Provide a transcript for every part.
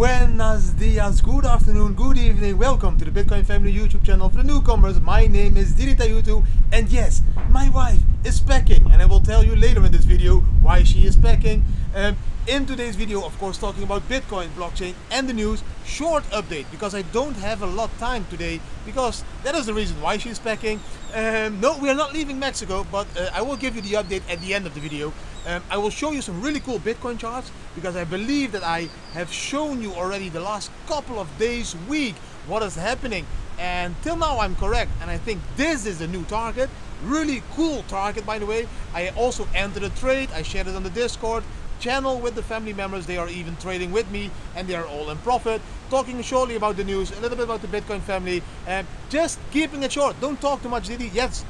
Buenos dias, good afternoon, good evening. Welcome to the Bitcoin Family YouTube channel for the newcomers. My name is Didi Taihuttu, and yes, my wife is packing, and I will tell you later in this video why she is packing. Um, in today's video, of course, talking about Bitcoin, blockchain, and the news. Short update because I don't have a lot time today because that is the reason why she's packing. Um, no, we are not leaving Mexico, but uh, I will give you the update at the end of the video. Um, I will show you some really cool Bitcoin charts because I believe that I have shown you already the last couple of days, week, what is happening. And till now I'm correct and I think this is a new target. Really cool target by the way. I also entered a trade, I shared it on the Discord channel with the family members. They are even trading with me and they are all in profit. Talking shortly about the news, a little bit about the Bitcoin family, and just keeping it short. Don't talk too much, Didi. Yes,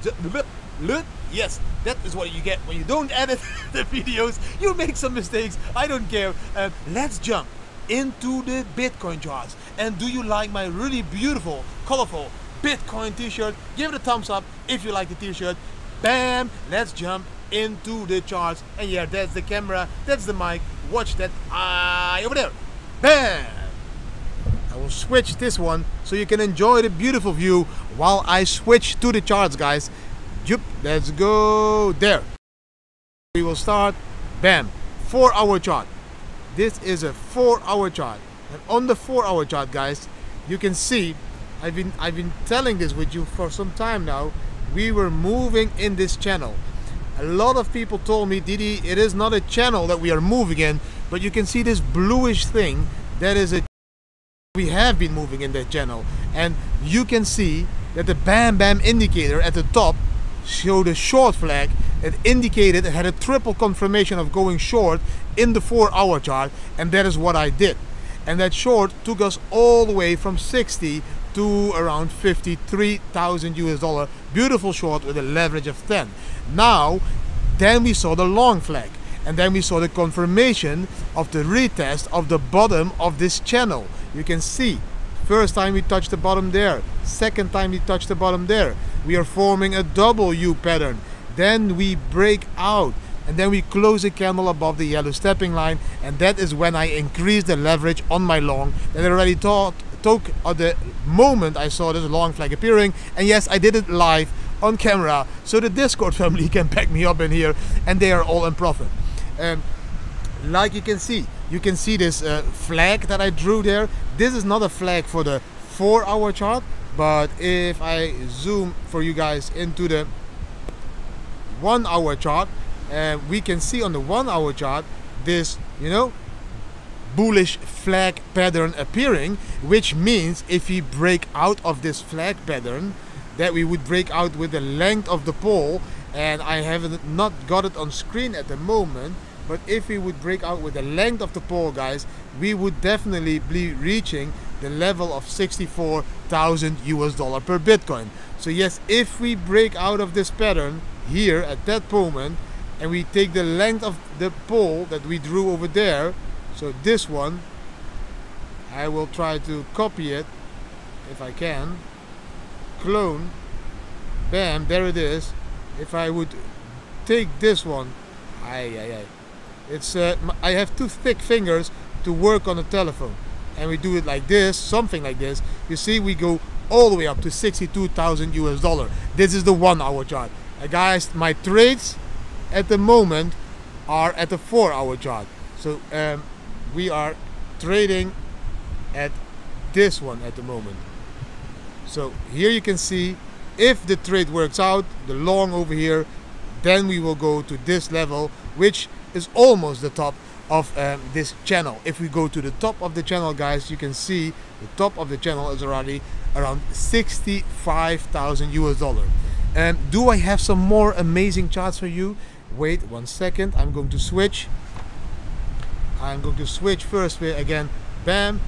yes, that is what you get when you don't edit the videos. You make some mistakes. I don't care. Uh, let's jump into the Bitcoin charts. And do you like my really beautiful, colorful Bitcoin t-shirt? Give it a thumbs up if you like the t-shirt. Bam! Let's jump into the charts. And yeah, that's the camera, that's the mic. Watch that eye over there. Bam! I will switch this one so you can enjoy the beautiful view while I switch to the charts, guys. Yep, let's go there. We will start, bam, four hour chart. This is a four hour chart. And on the four hour chart, guys, you can see, I've been, I've been telling this with you for some time now, we were moving in this channel. A lot of people told me, Didi, it is not a channel that we are moving in, but you can see this bluish thing, that is a we have been moving in that channel. And you can see that the bam bam indicator at the top showed a short flag it indicated it had a triple confirmation of going short in the four hour chart and that is what I did. And that short took us all the way from 60 to around 53,000 US dollar. Beautiful short with a leverage of 10 now then we saw the long flag and then we saw the confirmation of the retest of the bottom of this channel. You can see first time we touch the bottom there second time we touch the bottom there. We are forming a W pattern. Then we break out and then we close the candle above the yellow stepping line and that is when I increase the leverage on my long that I already thought took at the moment I saw this long flag appearing and yes I did it live on camera so the discord family can back me up in here and they are all in profit. Um, like you can see you can see this uh, flag that I drew there. This is not a flag for the four hour chart but if I zoom for you guys into the one hour chart uh, we can see on the one hour chart this you know bullish flag pattern appearing which means if we break out of this flag pattern that we would break out with the length of the pole and I have not got it on screen at the moment but if we would break out with the length of the pole guys we would definitely be reaching the level of 64,000 US dollar per Bitcoin. So yes if we break out of this pattern here at that moment and we take the length of the pole that we drew over there so this one I will try to copy it if I can. Clone. Bam there it is. If I would take this one aye, aye, aye. It's uh, I have two thick fingers to work on the telephone. And we do it like this something like this. You see we go all the way up to 62,000 US dollar. This is the one hour chart uh, guys my trades at the moment are at the four hour chart so um, we are trading at this one at the moment so here you can see if the trade works out the long over here then we will go to this level which is almost the top of um, this channel. If we go to the top of the channel guys, you can see the top of the channel is already around 65,000 US dollar. And um, do I have some more amazing charts for you? Wait one second, I'm going to switch. I'm going to switch first with again, bam,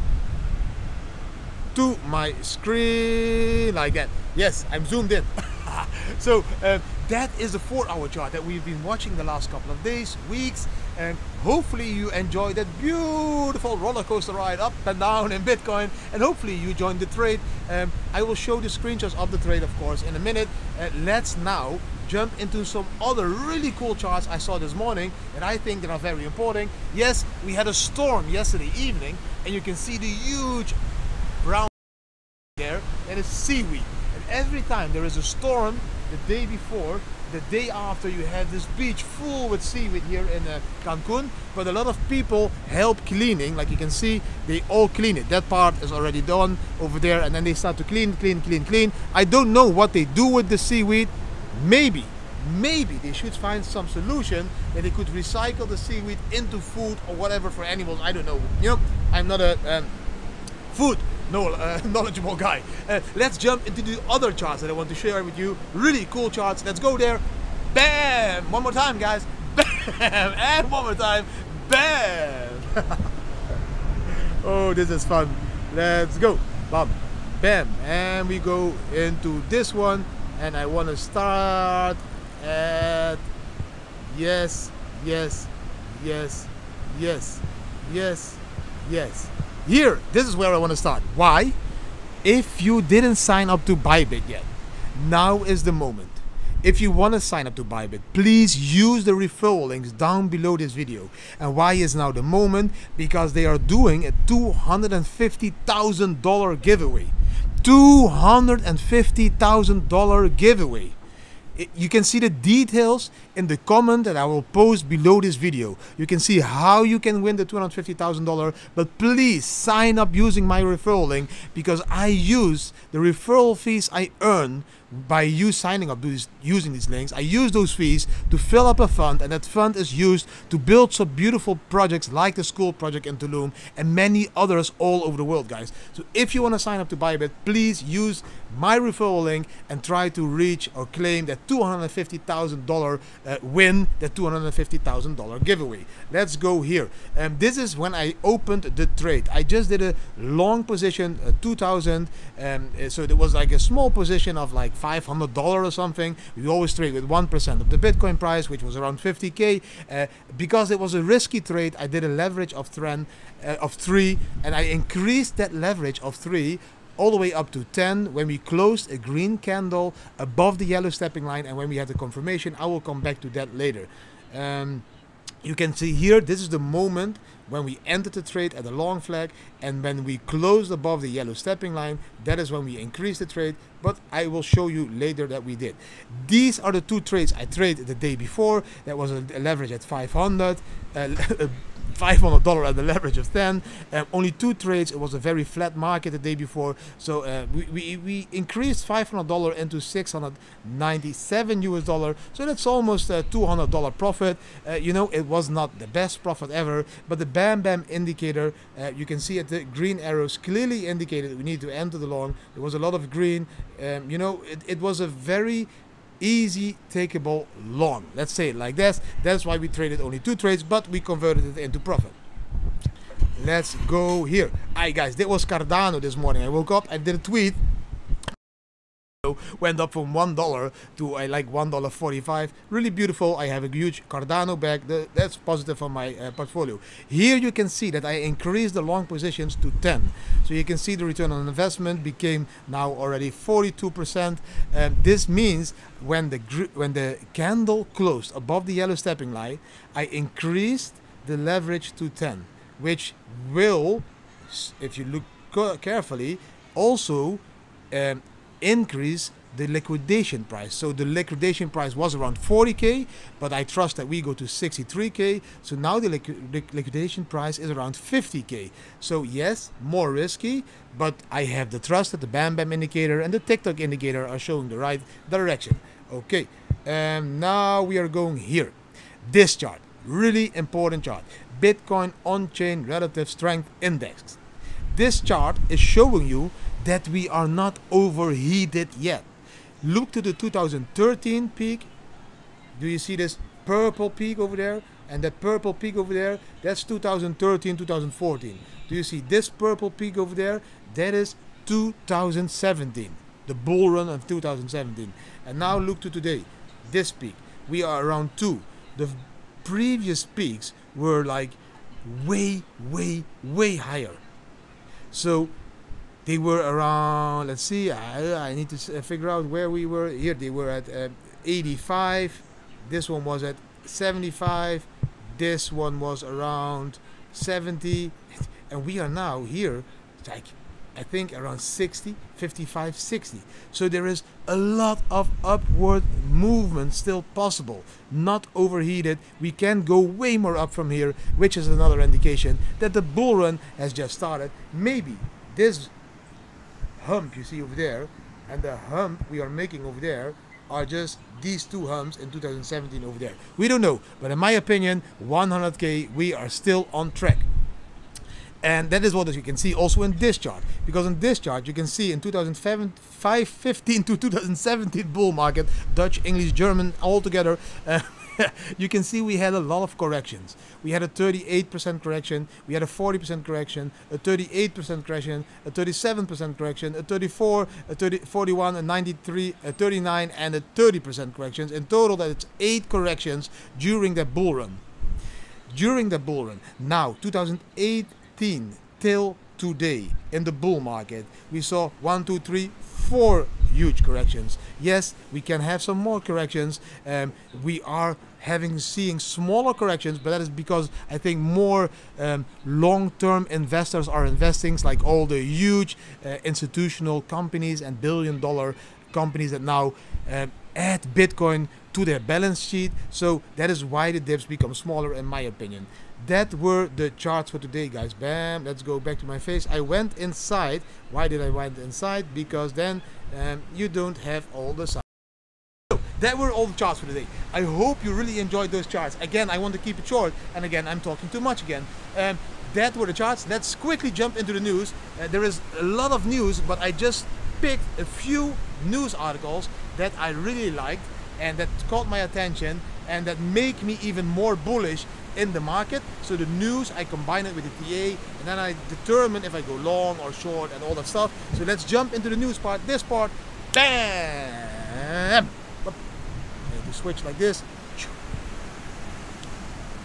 to my screen like that. Yes, I'm zoomed in. so uh, that is the four hour chart that we've been watching the last couple of days, weeks. And hopefully you enjoy that beautiful roller coaster ride up and down in Bitcoin and hopefully you join the trade. Um, I will show the screenshots of the trade of course in a minute. Uh, let's now jump into some other really cool charts I saw this morning and I think that are very important. Yes, we had a storm yesterday evening and you can see the huge brown there and it's seaweed. And every time there is a storm the day before, the day after you have this beach full with seaweed here in uh, Cancun but a lot of people help cleaning. Like you can see they all clean it. That part is already done over there and then they start to clean clean clean clean. I don't know what they do with the seaweed. Maybe maybe they should find some solution that they could recycle the seaweed into food or whatever for animals. I don't know. You know I'm not a um, food uh, knowledgeable guy. Uh, let's jump into the other charts that I want to share with you. Really cool charts. Let's go there. Bam! One more time, guys. Bam! And one more time. Bam! oh, this is fun. Let's go. Bam. Bam. And we go into this one. And I want to start at yes, yes, yes, yes, yes, yes. Here, this is where I want to start. Why? If you didn't sign up to Bybit yet, now is the moment. If you want to sign up to Bybit, please use the referral links down below this video. And why is now the moment? Because they are doing a $250,000 giveaway. $250,000 giveaway you can see the details in the comment that I will post below this video. You can see how you can win the $250,000 but please sign up using my referral link because I use the referral fees I earn by you signing up these, using these links, I use those fees to fill up a fund, and that fund is used to build some beautiful projects like the school project in Tulum and many others all over the world, guys. So if you want to sign up to Bybit, please use my referral link and try to reach or claim that $250,000 uh, win, that $250,000 giveaway. Let's go here. And um, this is when I opened the trade. I just did a long position, uh, 2000. Um, so it was like a small position of like $500 or something. We always trade with 1% of the Bitcoin price, which was around 50K. Uh, because it was a risky trade, I did a leverage of, trend, uh, of 3 and I increased that leverage of 3 all the way up to 10 when we closed a green candle above the yellow stepping line and when we had the confirmation I will come back to that later um, you can see here this is the moment when we entered the trade at the long flag and when we closed above the yellow stepping line that is when we increased the trade but I will show you later that we did. These are the two trades I traded the day before. That was a, leverage at 500 uh, $500 at the leverage of 10 um, only two trades. It was a very flat market the day before. So uh, we, we, we increased $500 into 697 US dollar so that's almost a $200 profit. Uh, you know it was not the best profit ever but the bam bam indicator uh, you can see at the green arrows clearly indicated we need to enter the long. There was a lot of green. Um, you know it, it was a very easy takeable long. Let's say it like this. That's why we traded only two trades but we converted it into profit. Let's go here. Hi guys. That was cardano this morning. I woke up. I did a tweet went up from one dollar to uh, like one dollar 45 really beautiful. I have a huge cardano bag. That's positive for my uh, portfolio. Here you can see that i increased the long positions to 10 so you can see the return on investment became now already 42 percent. Um, this means when the when the candle closed above the yellow stepping line i increased the leverage to 10 which will if you look carefully also um, increase the liquidation price. So the liquidation price was around 40k, but I trust that we go to 63k. So now the liquidation price is around 50k. So yes, more risky, but I have the trust that the Bam Bam indicator and the TikTok indicator are showing the right direction. Okay, and now we are going here. This chart, really important chart. Bitcoin on-chain relative strength index. This chart is showing you that we are not overheated yet. Look to the 2013 peak. Do you see this purple peak over there? And that purple peak over there, that's 2013, 2014. Do you see this purple peak over there? That is 2017, the bull run of 2017. And now look to today, this peak. We are around 2. The previous peaks were like way, way, way higher. So they were around. Let's see. I, I need to uh, figure out where we were. Here they were at uh, 85. This one was at 75. This one was around 70, and we are now here, like I think around 60, 55, 60. So there is a lot of upward movement still possible, not overheated. We can go way more up from here, which is another indication that the bull run has just started. Maybe this hump you see over there and the hump we are making over there are just these two humps in 2017 over there. We don't know, but in my opinion, 100k we are still on track. And that is what you can see also in this chart. Because in this chart, you can see in 2005, 15 to 2017 bull market, Dutch, English, German, all together, uh, you can see we had a lot of corrections. We had a 38% correction, we had a 40% correction, a 38% correction, a 37% correction, a 34, a 30, 41, a 93, a 39, and a 30% corrections. In total, that's eight corrections during that bull run. During the bull run. Now, 2018 till today in the bull market, we saw one, two, three, four huge corrections. Yes, we can have some more corrections. Um, we are having seeing smaller corrections, but that is because I think more um, long-term investors are investing, like all the huge uh, institutional companies and billion-dollar companies that now um, add Bitcoin to their balance sheet. So that is why the dips become smaller, in my opinion. That were the charts for today, guys. Bam. Let's go back to my face. I went inside. Why did I went inside? Because then um, you don't have all the signs. So that were all the charts for today. I hope you really enjoyed those charts. Again, I want to keep it short, and again, I'm talking too much again. Um, that were the charts. Let's quickly jump into the news. Uh, there is a lot of news, but I just picked a few news articles that I really liked and that caught my attention and that make me even more bullish in the market. So the news, I combine it with the TA and then I determine if I go long or short and all that stuff. So let's jump into the news part. This part, bam! To switch like this.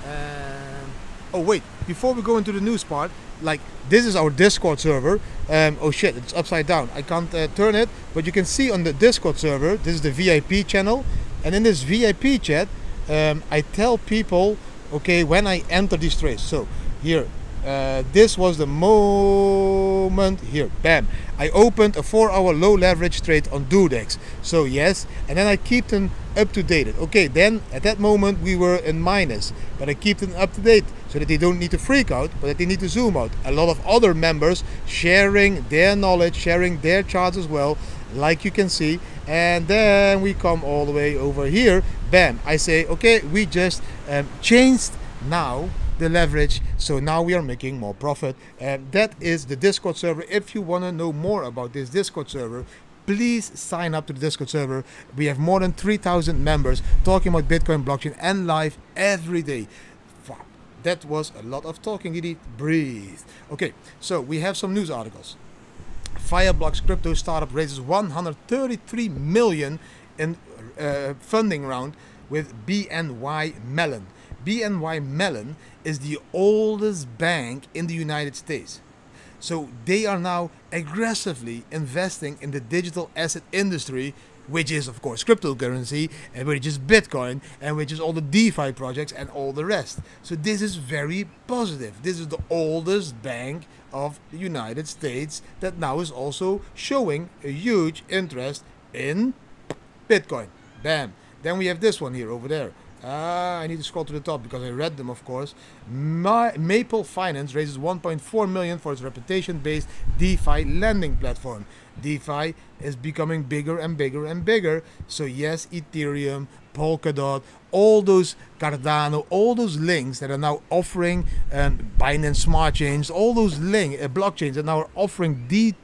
And oh wait, before we go into the news part, like this is our Discord server. Um, oh shit, it's upside down. I can't uh, turn it, but you can see on the Discord server, this is the VIP channel, and in this VIP chat, um, I tell people, okay, when I enter these trades. So here, uh, this was the moment here, bam. I opened a four-hour low leverage trade on DueDex. So yes, and then I keep them up to date. Okay, then at that moment we were in minus, but I keep them up to date so that they don't need to freak out, but that they need to zoom out. A lot of other members sharing their knowledge, sharing their charts as well, like you can see. And then we come all the way over here. Bam! I say, okay, we just um, changed now the leverage so now we are making more profit and that is the discord server if you want to know more about this discord server please sign up to the discord server we have more than 3000 members talking about bitcoin blockchain and live every day that was a lot of talking Didi. breathe okay so we have some news articles Fireblocks crypto startup raises 133 million in uh, funding round with BNY Mellon. BNY Mellon is the oldest bank in the United States. So they are now aggressively investing in the digital asset industry, which is of course cryptocurrency, and which is Bitcoin, and which is all the DeFi projects and all the rest. So this is very positive. This is the oldest bank of the United States that now is also showing a huge interest in Bitcoin. Bam. Then we have this one here over there. Ah, I need to scroll to the top because I read them, of course. Ma- Maple Finance raises 1.4 million for its reputation-based DeFi lending platform. DeFi is becoming bigger and bigger and bigger. So yes, Ethereum, Polkadot, all those Cardano, all those links that are now offering um, Binance Smart Chains, all those link uh, blockchains that now are offering DeFi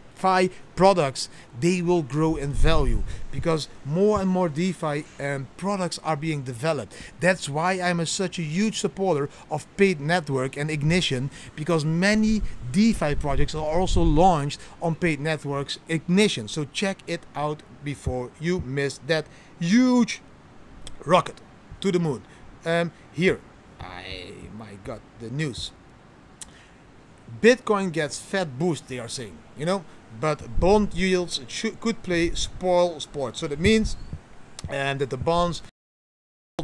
products, they will grow in value because more and more DeFi um, products are being developed. That's why I'm a, such a huge supporter of Paid Network and Ignition because many DeFi projects are also launched on Paid Networks Ignition. So check it out before you miss that huge rocket to the moon. Um, here, I my God, the news. Bitcoin gets fat boost. They are saying, you know, but bond yields should, could play spoil sport. So that means, and that the bonds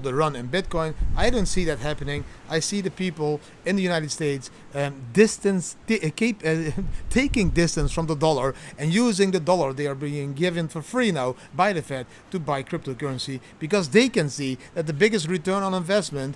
the run in Bitcoin. I don't see that happening. I see the people in the United States um, distance uh, keep, uh, taking distance from the dollar and using the dollar they are being given for free now by the Fed to buy cryptocurrency because they can see that the biggest return on investment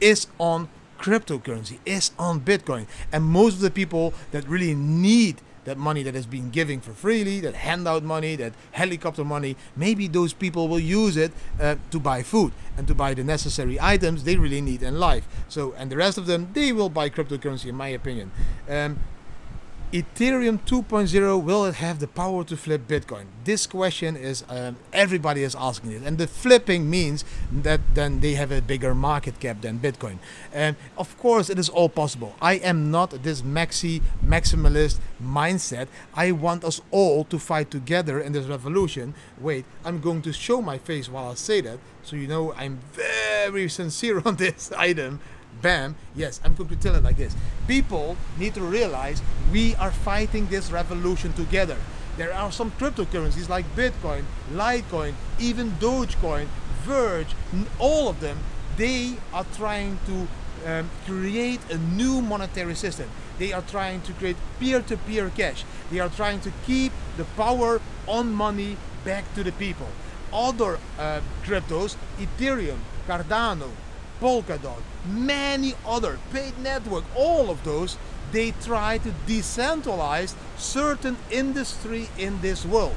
is on cryptocurrency, is on Bitcoin. And most of the people that really need that money that has been given for freely, that handout money, that helicopter money, maybe those people will use it uh, to buy food and to buy the necessary items they really need in life. So, and the rest of them, they will buy cryptocurrency, in my opinion. Um, Ethereum 2.0 will it have the power to flip Bitcoin? This question is um, everybody is asking it, and the flipping means that then they have a bigger market cap than Bitcoin. And of course, it is all possible. I am not this maxi maximalist mindset. I want us all to fight together in this revolution. Wait, I'm going to show my face while I say that, so you know I'm very sincere on this item bam, yes, I'm going to tell it like this. People need to realize we are fighting this revolution together. There are some cryptocurrencies like Bitcoin, Litecoin, even Dogecoin, Verge, all of them, they are trying to um, create a new monetary system. They are trying to create peer-to-peer -peer cash. They are trying to keep the power on money back to the people. Other uh, cryptos, Ethereum, Cardano, Polkadot, many other paid network, all of those, they try to decentralize certain industry in this world.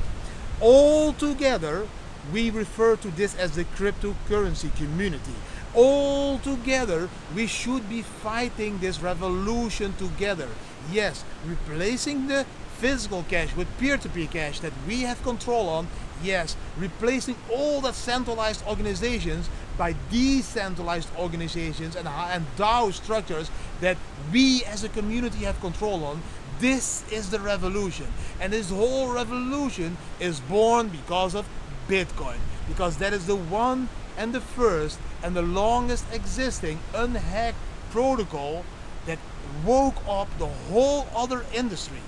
All together, we refer to this as the cryptocurrency community. All together, we should be fighting this revolution together. Yes, replacing the physical cash with peer-to-peer -peer cash that we have control on yes replacing all the centralized organizations by decentralized organizations and, and DAO structures that we as a community have control on. This is the revolution. And this whole revolution is born because of Bitcoin. Because that is the one and the first and the longest existing unhacked protocol that woke up the whole other industry.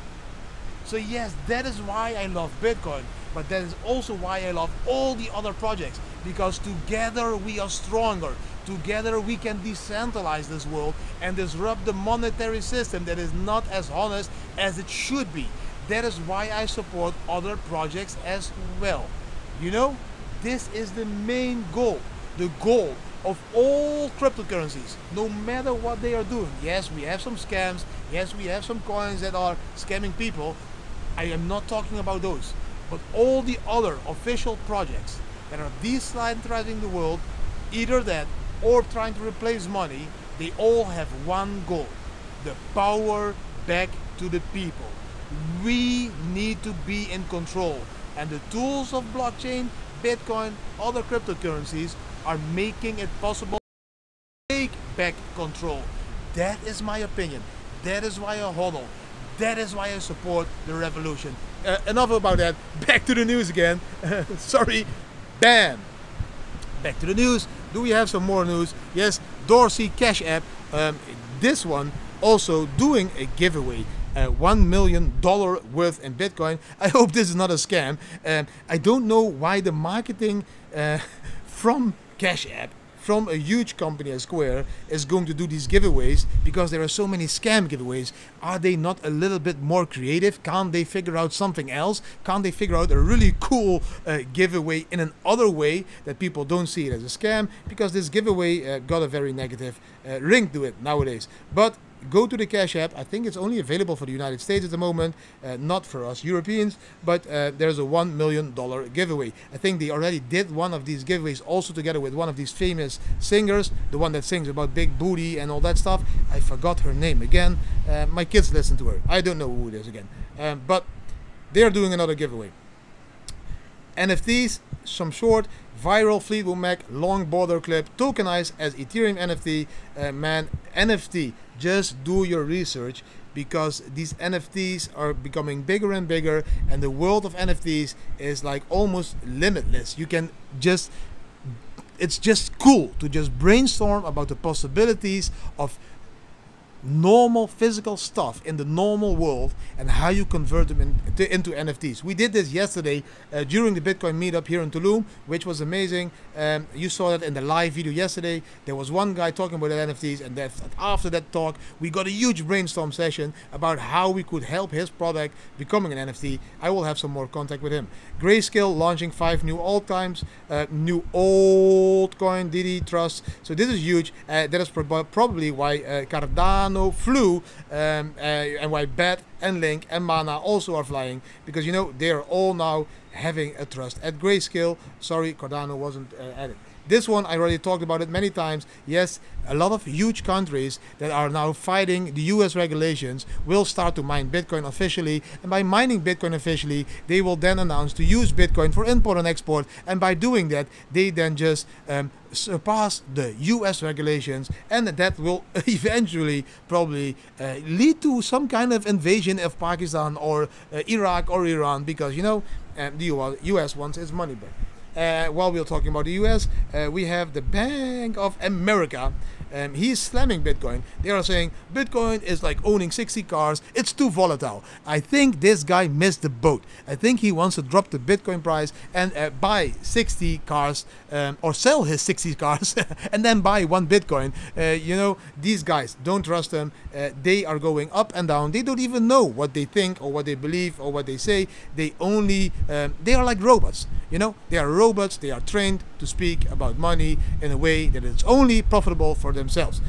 So yes, that is why I love Bitcoin, but that is also why I love all the other projects because together we are stronger. Together we can decentralize this world and disrupt the monetary system that is not as honest as it should be. That is why I support other projects as well. You know, this is the main goal. The goal of all cryptocurrencies, no matter what they are doing. Yes, we have some scams. Yes, we have some coins that are scamming people. I am not talking about those, but all the other official projects that are decentralizing the world, either that or trying to replace money, they all have one goal the power back to the people. We need to be in control, and the tools of blockchain, Bitcoin, other cryptocurrencies are making it possible to take back control. That is my opinion. That is why I hodl. That is why I support the revolution. Uh, enough about that. Back to the news again. Sorry. Bam. Back to the news. Do we have some more news? Yes, Dorsey Cash App. Um, this one also doing a giveaway. Uh, one million dollar worth in Bitcoin. I hope this is not a scam. Um, I don't know why the marketing uh, from Cash App from a huge company as Square is going to do these giveaways because there are so many scam giveaways. Are they not a little bit more creative? Can't they figure out something else? Can't they figure out a really cool uh, giveaway in another way that people don't see it as a scam? Because this giveaway uh, got a very negative uh, ring to it nowadays. But go to the Cash App. I think it's only available for the United States at the moment, uh, not for us Europeans, but uh, there's a $1 million giveaway. I think they already did one of these giveaways also together with one of these famous singers, the one that sings about big booty and all that stuff. I forgot her name again. Uh, my kids listen to her. I don't know who it is again. Um, but they're doing another giveaway. NFTs, some short, viral Fleetwood Mac long border clip, tokenized as Ethereum NFT. Uh, man, NFT just do your research because these NFTs are becoming bigger and bigger and the world of NFTs is like almost limitless. You can just it's just cool to just brainstorm about the possibilities of normal physical stuff in the normal world and how you convert them in, to, into NFTs. We did this yesterday uh, during the Bitcoin meetup here in Tulum, which was amazing. Um, you saw that in the live video yesterday. There was one guy talking about NFTs, and that after that talk, we got a huge brainstorm session about how we could help his product becoming an NFT. I will have some more contact with him. Grayscale launching five new altcoins, uh, new old coin Didi Trust. So this is huge. Uh, that is prob probably why uh, Cardano flew um, uh, and why Bat and Link and Mana also are flying because you know they're all now having a trust at Grayscale. Sorry, Cardano wasn't uh, added. This one, I already talked about it many times. Yes, a lot of huge countries that are now fighting the US regulations will start to mine Bitcoin officially. And by mining Bitcoin officially, they will then announce to use Bitcoin for import and export. And by doing that, they then just um, surpass the US regulations. And that will eventually probably uh, lead to some kind of invasion of Pakistan or uh, Iraq or Iran because, you know, um, the US wants its money back. Uh, while we're talking about the US, uh, we have the Bank of America. Um, he's slamming Bitcoin. They are saying Bitcoin is like owning 60 cars. It's too volatile. I think this guy missed the boat. I think he wants to drop the Bitcoin price and uh, buy 60 cars um, or sell his 60 cars and then buy one Bitcoin. Uh, you know, these guys, don't trust them. Uh, they are going up and down. They don't even know what they think or what they believe or what they say. They only, um, they are like robots. You know, they are robots, they are trained to speak about money in a way that is only profitable for themselves.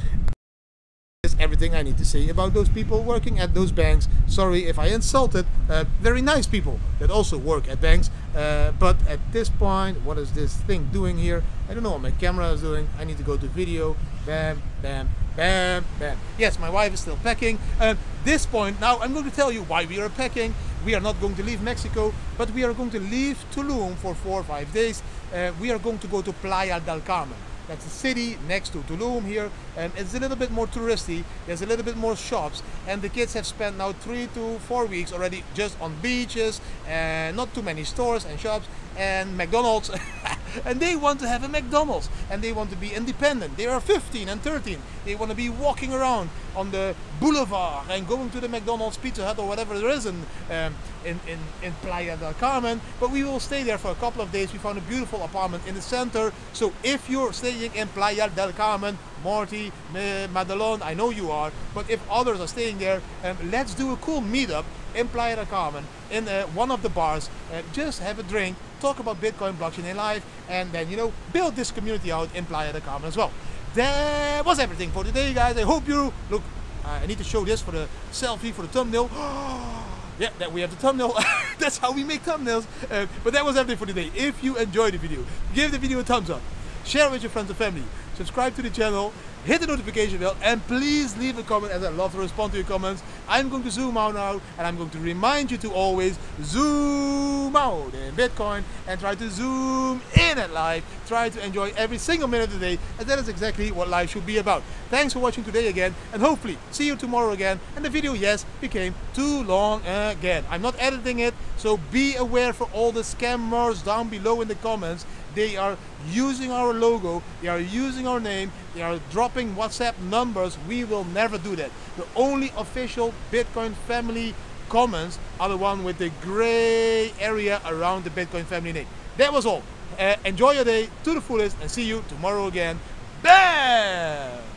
Is everything I need to say about those people working at those banks. Sorry if I insulted uh, very nice people that also work at banks. Uh, but at this point, what is this thing doing here? I don't know what my camera is doing. I need to go to video. Bam, bam, bam, bam. Yes, my wife is still packing. At this point, now I'm going to tell you why we are packing we are not going to leave Mexico, but we are going to leave Tulum for four or five days. Uh, we are going to go to Playa del Carmen. That's a city next to Tulum here, and it's a little bit more touristy. There's a little bit more shops, and the kids have spent now three to four weeks already just on beaches and not too many stores and shops and McDonald's. and they want to have a McDonald's and they want to be independent. They are 15 and 13. They want to be walking around on the boulevard and going to the McDonald's, Pizza Hut, or whatever there is in, um, in, in, in Playa del Carmen. But we will stay there for a couple of days. We found a beautiful apartment in the center. So if you're staying in Playa del Carmen, Marty, Madelon, I know you are, but if others are staying there, um, let's do a cool meetup in Playa del Carmen in uh, one of the bars. Uh, just have a drink, talk about Bitcoin, blockchain, and life, and then, you know, build this community out in Playa del Carmen as well. That was everything for today, guys. I hope you look. Uh, I need to show this for the selfie for the thumbnail. yeah, that we have the thumbnail. That's how we make thumbnails. Uh, but that was everything for today. If you enjoyed the video, give the video a thumbs up share it with your friends and family, subscribe to the channel, hit the notification bell, and please leave a comment as I love to respond to your comments. I'm going to zoom out now, and I'm going to remind you to always zoom out in Bitcoin and try to zoom in at life. Try to enjoy every single minute of the day, and that is exactly what life should be about. Thanks for watching today again, and hopefully see you tomorrow again. And the video, yes, became too long again. I'm not editing it, so be aware for all the scammers down below in the comments they are using our logo, they are using our name, they are dropping WhatsApp numbers. We will never do that. The only official Bitcoin family comments are the one with the gray area around the Bitcoin family name. That was all. Uh, enjoy your day to the fullest and see you tomorrow again. Bam!